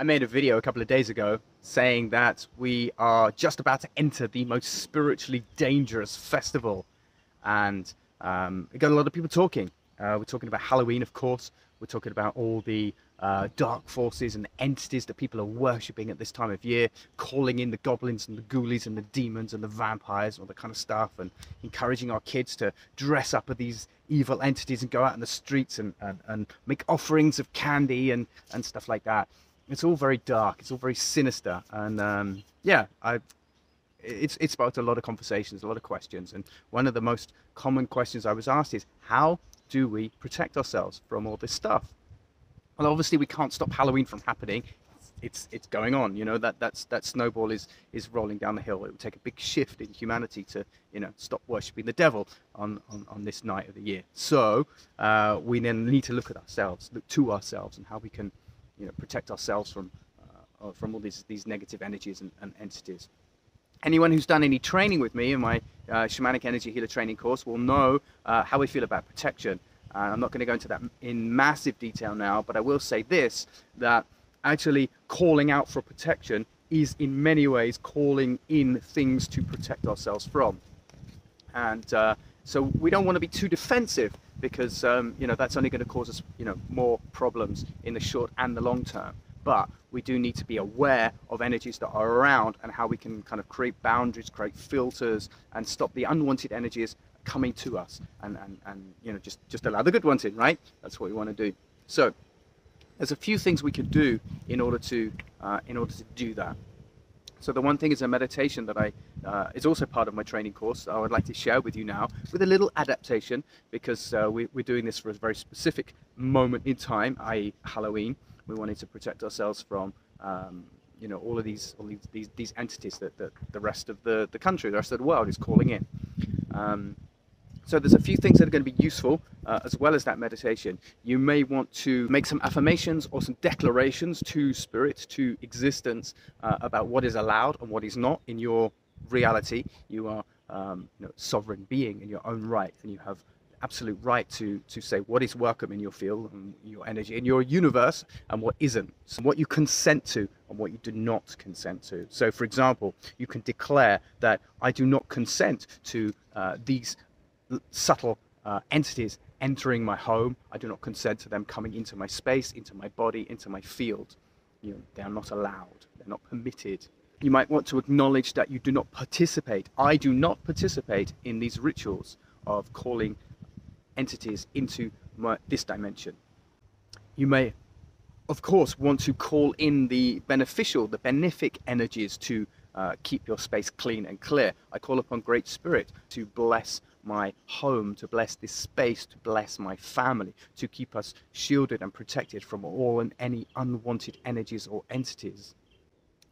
I made a video a couple of days ago saying that we are just about to enter the most spiritually dangerous festival. And um, it got a lot of people talking. Uh, we're talking about Halloween, of course. We're talking about all the uh, dark forces and entities that people are worshipping at this time of year, calling in the goblins and the ghoulies and the demons and the vampires, and all that kind of stuff, and encouraging our kids to dress up as these evil entities and go out in the streets and, and, and make offerings of candy and, and stuff like that. It's all very dark, it's all very sinister, and um, yeah, I, it's, it sparked a lot of conversations, a lot of questions, and one of the most common questions I was asked is how do we protect ourselves from all this stuff? Well, obviously we can't stop Halloween from happening. It's it's going on. You know that that's that snowball is is rolling down the hill. It will take a big shift in humanity to you know stop worshiping the devil on on, on this night of the year. So uh, we then need to look at ourselves, look to ourselves, and how we can you know protect ourselves from uh, uh from all these these negative energies and, and entities anyone who's done any training with me in my uh, shamanic energy healer training course will know uh, how we feel about protection I'm not going to go into that in massive detail now, but I will say this that actually calling out for protection is in many ways calling in things to protect ourselves from. And uh, so we don't want to be too defensive because um, you know that's only going to cause us you know more problems in the short and the long term. But we do need to be aware of energies that are around and how we can kind of create boundaries, create filters, and stop the unwanted energies coming to us and, and, and you know just just allow the good ones in right? That's what we want to do. So there's a few things we could do in order to uh, in order to do that so the one thing is a meditation that I uh, is also part of my training course. I would like to share with you now with a little adaptation because uh, we, are doing this for a very specific moment in time, i.e. Halloween. We wanted to protect ourselves from um, you know all of these all these, these, these entities that, that the rest of the, the country, the rest of the world is calling in. Um, so there's a few things that are going to be useful uh, as well as that meditation. You may want to make some affirmations or some declarations to spirit, to existence uh, about what is allowed and what is not in your reality. You are um, you know, sovereign being in your own right, and you have absolute right to to say what is welcome in your field and your energy in your universe and what isn't so what you consent to and what you do not consent to so for example you can declare that i do not consent to uh, these subtle uh, entities entering my home. I do not consent to them coming into my space, into my body, into my field. You know, they are not allowed. They're not permitted. You might want to acknowledge that you do not participate. I do not participate in these rituals of calling entities into my, this dimension. You may, of course, want to call in the beneficial, the benefic energies to uh, keep your space clean and clear. I call upon Great Spirit to bless my home, to bless this space, to bless my family, to keep us shielded and protected from all and any unwanted energies or entities.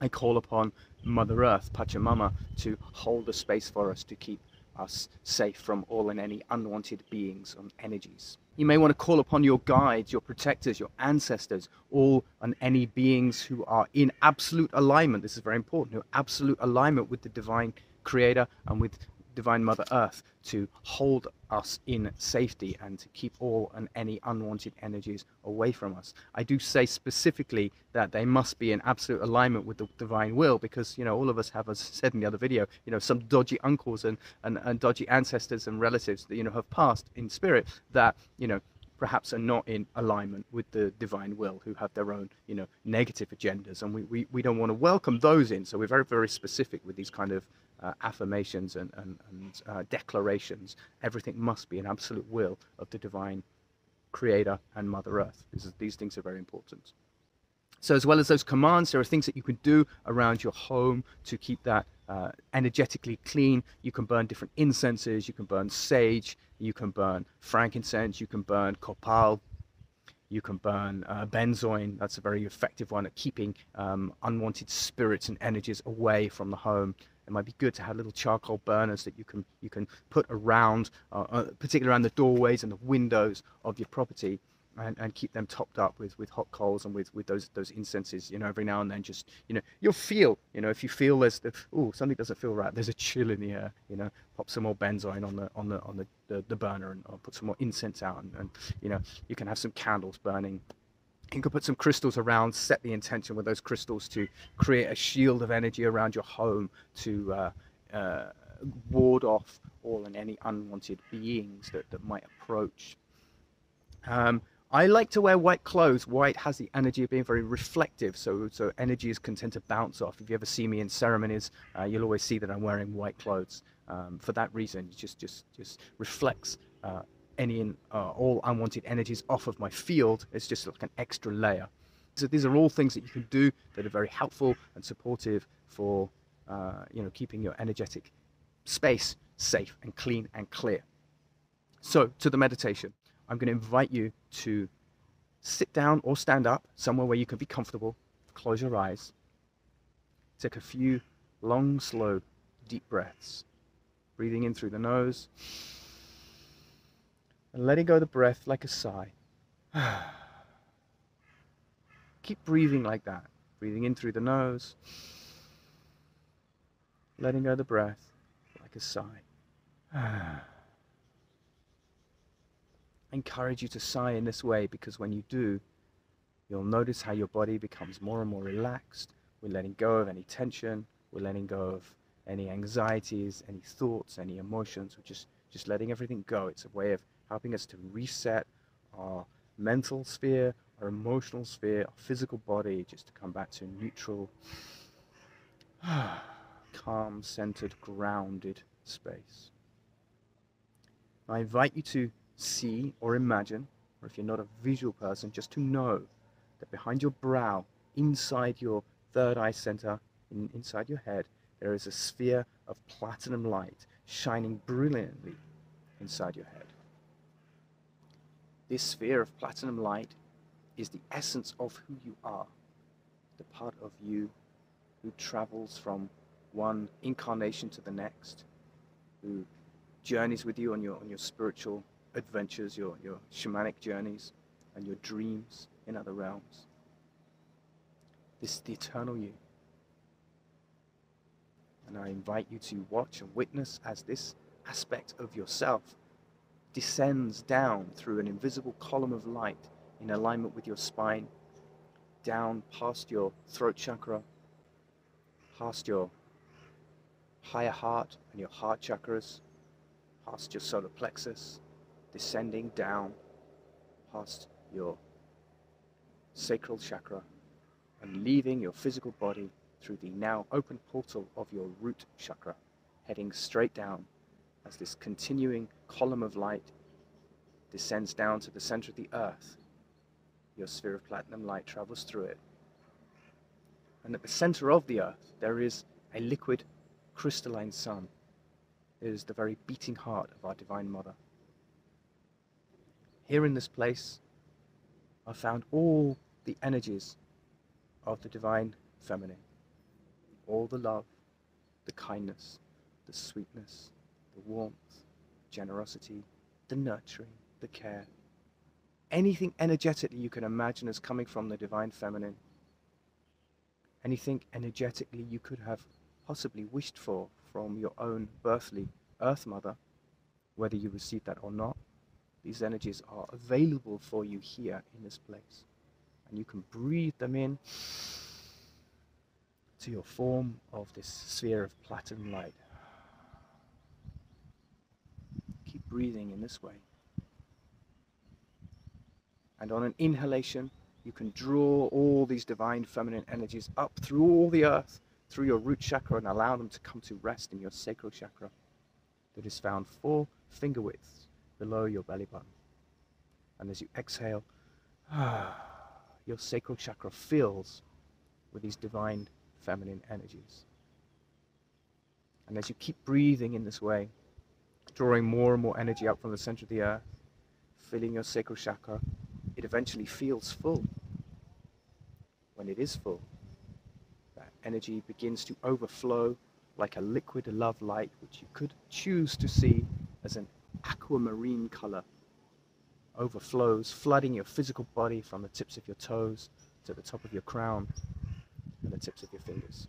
I call upon Mother Earth, Pachamama, to hold the space for us to keep us safe from all and any unwanted beings and energies. You may want to call upon your guides, your protectors, your ancestors, all and any beings who are in absolute alignment. This is very important, who absolute alignment with the divine creator and with Divine Mother Earth to hold us in safety and to keep all and any unwanted energies away from us. I do say specifically that they must be in absolute alignment with the divine will because, you know, all of us have, as said in the other video, you know, some dodgy uncles and, and, and dodgy ancestors and relatives that, you know, have passed in spirit that, you know, perhaps are not in alignment with the divine will, who have their own, you know, negative agendas. And we, we, we don't want to welcome those in. So we're very, very specific with these kind of uh, affirmations and, and, and uh, declarations. Everything must be an absolute will of the divine creator and Mother Earth. These things are very important. So, as well as those commands, there are things that you can do around your home to keep that uh, energetically clean. You can burn different incenses, you can burn sage, you can burn frankincense, you can burn copal, you can burn uh, benzoin. That's a very effective one at keeping um, unwanted spirits and energies away from the home it might be good to have little charcoal burners that you can you can put around, uh, uh, particularly around the doorways and the windows of your property, and, and keep them topped up with, with hot coals and with, with those those incenses. You know, every now and then, just you know, you'll feel. You know, if you feel there's the oh something doesn't feel right, there's a chill in the air. You know, pop some more benzoin on the on the on the, the, the burner and put some more incense out, and, and you know, you can have some candles burning You can put some crystals around, set the intention with those crystals to create a shield of energy around your home to uh, uh, ward off all and any unwanted beings that, that might approach. Um, I like to wear white clothes. White has the energy of being very reflective, so so energies can tend to bounce off. If you ever see me in ceremonies, uh, you'll always see that I'm wearing white clothes. Um, for that reason, it just just just reflects uh, any uh, all unwanted energies off of my field. It's just like an extra layer. So these are all things that you can do that are very helpful and supportive for uh, you know keeping your energetic space safe and clean and clear. So to the meditation. I'm going to invite you to sit down or stand up somewhere where you can be comfortable. Close your eyes. Take a few long, slow, deep breaths. Breathing in through the nose and letting go the breath like a sigh. Keep breathing like that. Breathing in through the nose, letting go the breath like a sigh. I encourage you to sigh in this way because when you do, you'll notice how your body becomes more and more relaxed. We're letting go of any tension. We're letting go of any anxieties, any thoughts, any emotions. We're just, just letting everything go. It's a way of helping us to reset our mental sphere, our emotional sphere, our physical body, just to come back to a neutral, calm, centered, grounded space. I invite you to see or imagine, or if you're not a visual person, just to know that behind your brow, inside your third eye center, in, inside your head, there is a sphere of platinum light shining brilliantly inside your head. This sphere of platinum light is the essence of who you are, the part of you who travels from one incarnation to the next, who journeys with you on your, on your spiritual adventures, your, your shamanic journeys, and your dreams in other realms. This is the eternal you. And I invite you to watch and witness as this aspect of yourself descends down through an invisible column of light in alignment with your spine, down past your throat chakra, past your higher heart and your heart chakras, past your solar plexus, descending down past your sacral chakra and leaving your physical body through the now open portal of your root chakra, heading straight down as this continuing column of light descends down to the center of the earth. Your sphere of platinum light travels through it. And at the center of the earth, there is a liquid crystalline sun. It is the very beating heart of our Divine Mother. Here in this place, are found all the energies of the divine feminine. All the love, the kindness, the sweetness, the warmth, generosity, the nurturing, the care. Anything energetically you can imagine as coming from the divine feminine. Anything energetically you could have possibly wished for from your own birthly earth mother, whether you received that or not these energies are available for you here in this place. And you can breathe them in to your form of this sphere of platinum light. Keep breathing in this way. And on an inhalation, you can draw all these divine feminine energies up through all the earth, through your root chakra, and allow them to come to rest in your sacral chakra that is found four finger widths below your belly button. And as you exhale, your sacral chakra fills with these divine feminine energies. And as you keep breathing in this way, drawing more and more energy up from the center of the earth, filling your sacral chakra, it eventually feels full. When it is full, that energy begins to overflow like a liquid love light, which you could choose to see as an aquamarine color overflows, flooding your physical body from the tips of your toes to the top of your crown and the tips of your fingers.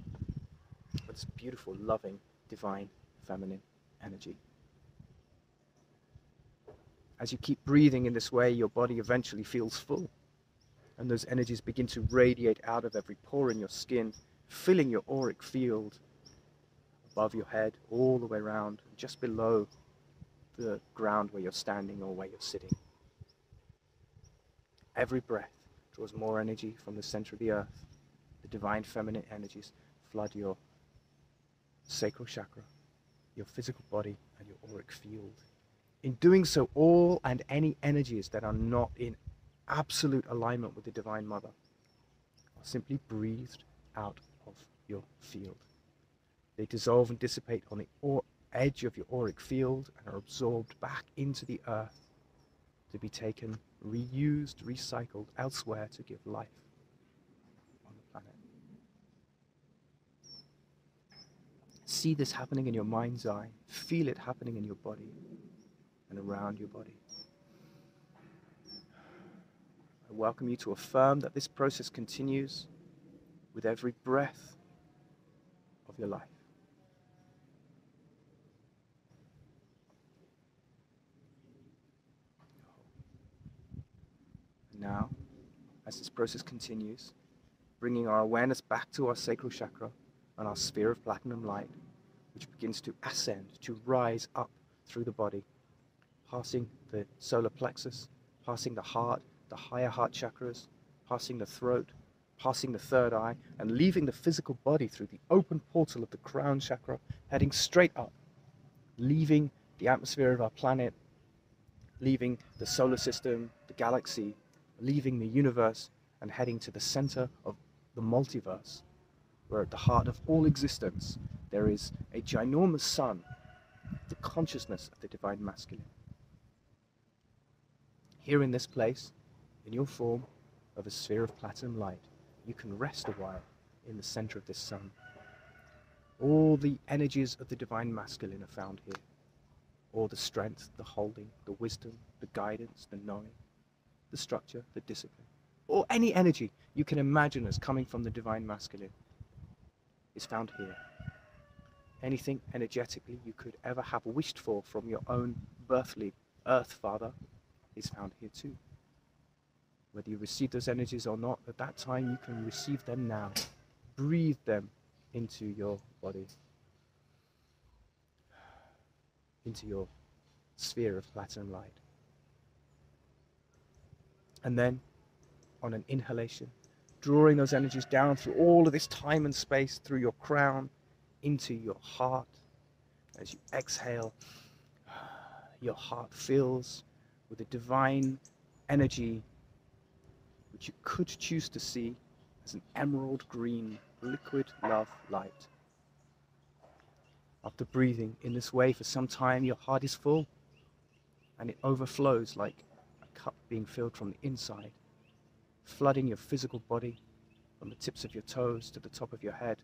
It's beautiful, loving, divine, feminine energy. As you keep breathing in this way, your body eventually feels full. And those energies begin to radiate out of every pore in your skin, filling your auric field above your head, all the way around, just below the ground where you're standing or where you're sitting. Every breath draws more energy from the center of the earth. The divine feminine energies flood your sacral chakra, your physical body, and your auric field. In doing so, all and any energies that are not in absolute alignment with the Divine Mother are simply breathed out of your field. They dissolve and dissipate on the edge of your auric field and are absorbed back into the earth to be taken, reused, recycled elsewhere to give life on the planet. See this happening in your mind's eye. Feel it happening in your body and around your body. I welcome you to affirm that this process continues with every breath of your life. Now, as this process continues, bringing our awareness back to our sacral chakra and our sphere of platinum light, which begins to ascend, to rise up through the body, passing the solar plexus, passing the heart, the higher heart chakras, passing the throat, passing the third eye, and leaving the physical body through the open portal of the crown chakra, heading straight up, leaving the atmosphere of our planet, leaving the solar system, the galaxy, leaving the universe, and heading to the center of the multiverse, where at the heart of all existence there is a ginormous sun, the consciousness of the divine masculine. Here in this place, in your form of a sphere of platinum light, you can rest a while in the center of this sun. All the energies of the divine masculine are found here. All the strength, the holding, the wisdom, the guidance, the knowing, the structure, the discipline, or any energy you can imagine as coming from the divine masculine is found here. Anything energetically you could ever have wished for from your own birthly earth father is found here too. Whether you receive those energies or not, at that time you can receive them now. Breathe them into your body, into your sphere of platinum light. And then, on an inhalation, drawing those energies down through all of this time and space, through your crown, into your heart. As you exhale, your heart fills with a divine energy which you could choose to see as an emerald green liquid love light. After breathing in this way for some time, your heart is full and it overflows like a cup being filled from the inside, flooding your physical body from the tips of your toes to the top of your head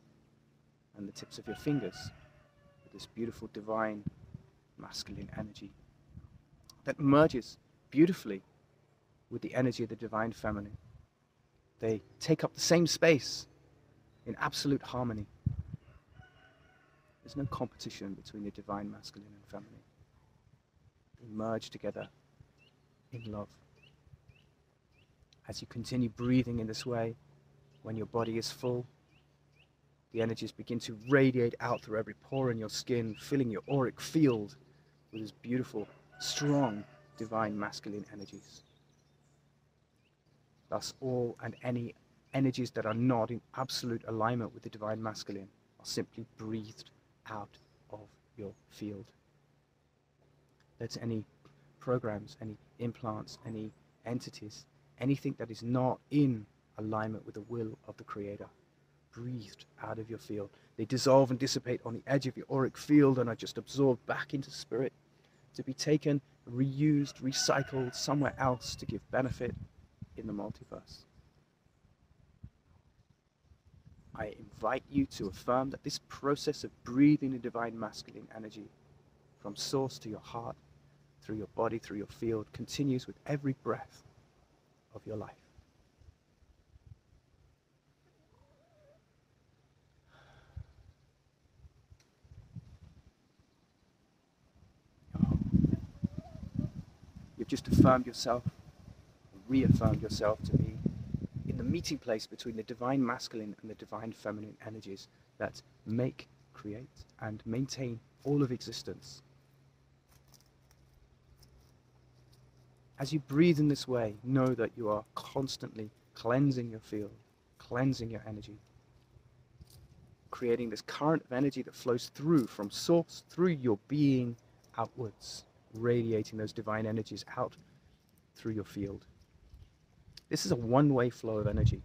and the tips of your fingers with this beautiful divine masculine energy that merges beautifully with the energy of the divine feminine. They take up the same space in absolute harmony. There's no competition between the divine masculine and feminine. They merge together in love. As you continue breathing in this way, when your body is full, the energies begin to radiate out through every pore in your skin, filling your auric field with this beautiful, strong, divine masculine energies. Thus, all and any energies that are not in absolute alignment with the divine masculine are simply breathed out of your field. That's any programs, any implants, any entities, anything that is not in alignment with the will of the Creator, breathed out of your field. They dissolve and dissipate on the edge of your auric field and are just absorbed back into spirit to be taken, reused, recycled somewhere else to give benefit in the multiverse. I invite you to affirm that this process of breathing the divine masculine energy from source to your heart, through your body, through your field, continues with every breath of your life. Just affirmed yourself reaffirmed yourself to be in the meeting place between the divine masculine and the divine feminine energies that make, create, and maintain all of existence. As you breathe in this way, know that you are constantly cleansing your field, cleansing your energy, creating this current of energy that flows through from source, through your being, outwards, radiating those divine energies out through your field. This is a one-way flow of energy.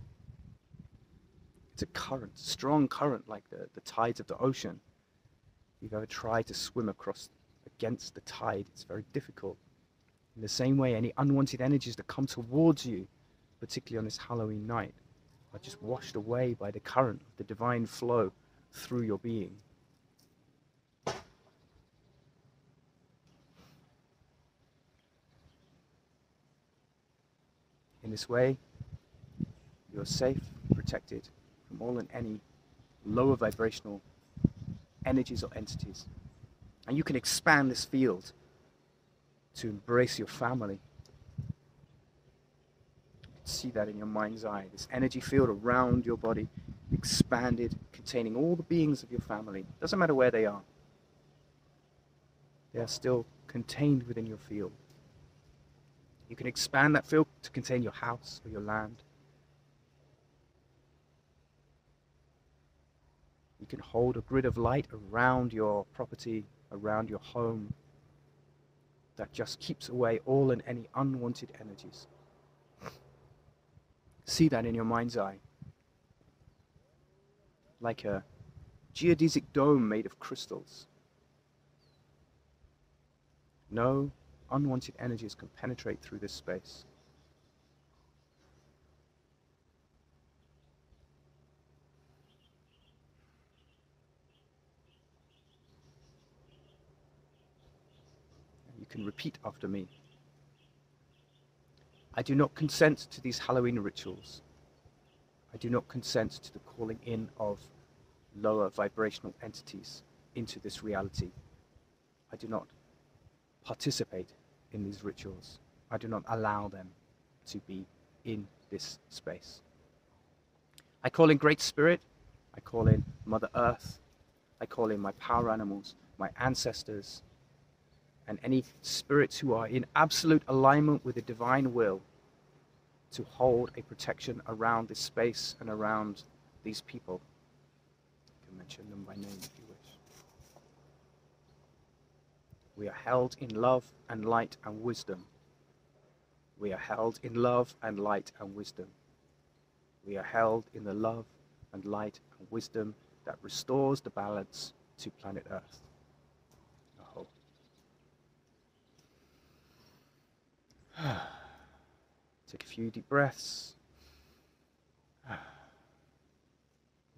It's a current, strong current like the, the tides of the ocean. If you've ever tried to swim across against the tide, it's very difficult. In the same way, any unwanted energies that come towards you, particularly on this Halloween night, are just washed away by the current the divine flow through your being. In this way, you're safe, protected from all and any lower vibrational energies or entities. And you can expand this field to embrace your family. You can see that in your mind's eye, this energy field around your body, expanded, containing all the beings of your family. Doesn't matter where they are, they are still contained within your field. You can expand that field to contain your house or your land. You can hold a grid of light around your property, around your home, that just keeps away all and any unwanted energies. See that in your mind's eye. Like a geodesic dome made of crystals. No unwanted energies can penetrate through this space. You can repeat after me. I do not consent to these Halloween rituals. I do not consent to the calling in of lower vibrational entities into this reality. I do not participate in these rituals. I do not allow them to be in this space. I call in Great Spirit, I call in Mother Earth, I call in my power animals, my ancestors, and any spirits who are in absolute alignment with the divine will to hold a protection around this space and around these people. You can mention them by name if you wish. We are held in love and light and wisdom. We are held in love and light and wisdom. We are held in the love and light and wisdom that restores the balance to planet Earth. Take a few deep breaths.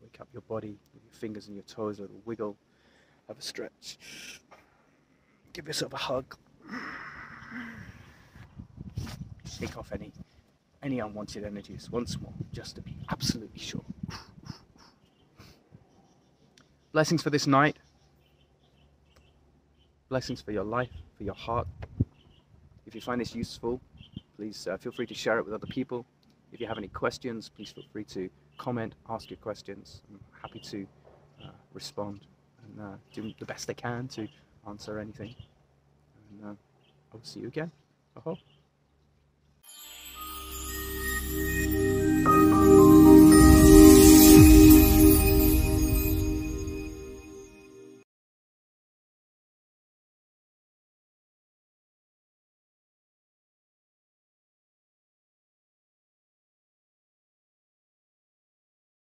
Wake up your body your fingers and your toes, a little wiggle, have a stretch. Give yourself a hug. Shake off any any unwanted energies once more, just to be absolutely sure. Blessings for this night. Blessings for your life, for your heart. If you find this useful, please uh, feel free to share it with other people. If you have any questions, please feel free to comment, ask your questions. I'm happy to uh, respond and uh, do the best I can to answer anything. And uh, I will see you again. Uh-huh.